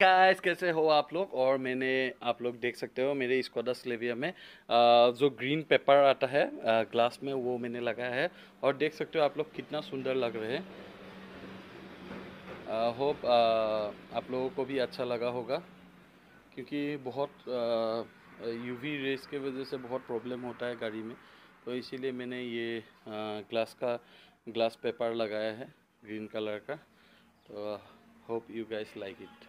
Guys कैसे हो आप लोग? और मैंने, आप लोग देख सकते हो मेरे स्कोडा स्लेविया में जो ग्रीन पेपर आता है ग्लास में, वो मैंने लगाया है। और देख सकते हो आप लोग कितना सुंदर लग रहे हैं। होप आप लोगों को भी अच्छा लगा होगा। क्योंकि बहुत यूवी रेस के वजह से बहुत प्रॉब्लम होता है गाड़ी में। तो इसीलिए मैंने ये ग्लास का ग्लास पेपर लगाया है ग्रीन कलर का। तो hope you guys like it